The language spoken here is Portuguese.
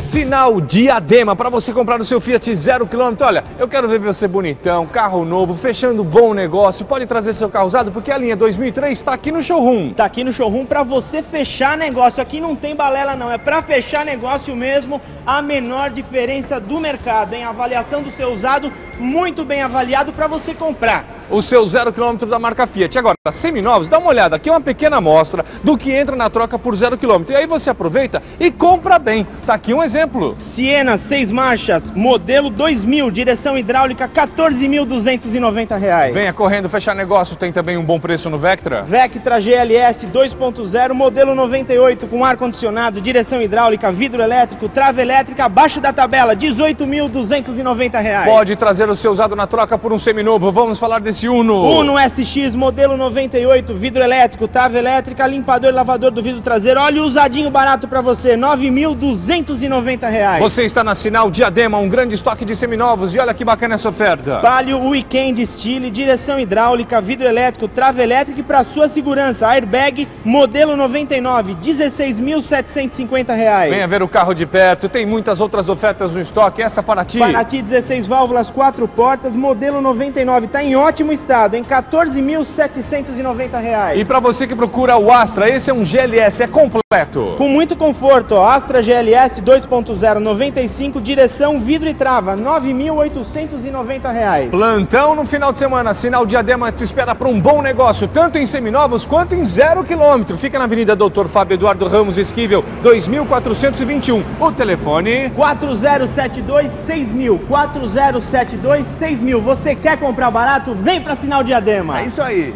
Sinal Diadema para você comprar o seu Fiat zero quilômetro. Olha, eu quero ver você bonitão, carro novo, fechando bom negócio. Pode trazer seu carro usado porque a linha 2003 está aqui no showroom. Tá aqui no showroom para você fechar negócio. Aqui não tem balela não, é para fechar negócio mesmo. A menor diferença do mercado, em avaliação do seu usado, muito bem avaliado para você comprar o seu zero quilômetro da marca Fiat. Agora, seminovos, dá uma olhada, aqui é uma pequena amostra do que entra na troca por zero quilômetro. E aí você aproveita e compra bem. Tá aqui um exemplo. Siena, seis marchas, modelo 2000, direção hidráulica, 14.290 reais. Venha correndo fechar negócio, tem também um bom preço no Vectra. Vectra GLS 2.0, modelo 98, com ar-condicionado, direção hidráulica, vidro elétrico, trava elétrica, abaixo da tabela, 18.290 reais. Pode trazer o seu usado na troca por um seminovo. Vamos falar desse esse Uno? Uno SX, modelo 98, vidro elétrico, trava elétrica, limpador e lavador do vidro traseiro. Olha o usadinho barato para você, R$ 9.290. Você está na Sinal Diadema, um grande estoque de seminovos e olha que bacana essa oferta. Palio Weekend Style, direção hidráulica, vidro elétrico, trava elétrica e para sua segurança, airbag, modelo 99, R$ 16.750. Venha ver o carro de perto, tem muitas outras ofertas no estoque, essa para ti. Para ti, 16 válvulas, 4 portas, modelo 99, está em ótimo ótimo estado, em 14.790 reais. E para você que procura o Astra, esse é um GLS, é completo. Com muito conforto, ó, Astra GLS 2.0, 95, direção, vidro e trava, 9.890 reais. Plantão no final de semana, Sinal Diadema te espera para um bom negócio, tanto em seminovos quanto em zero quilômetro. Fica na Avenida Doutor Fábio Eduardo Ramos Esquivel, 2421. O telefone... 4072 6000, 4072 6000. Você quer comprar barato? Vem para Sinal Diadema. É isso aí.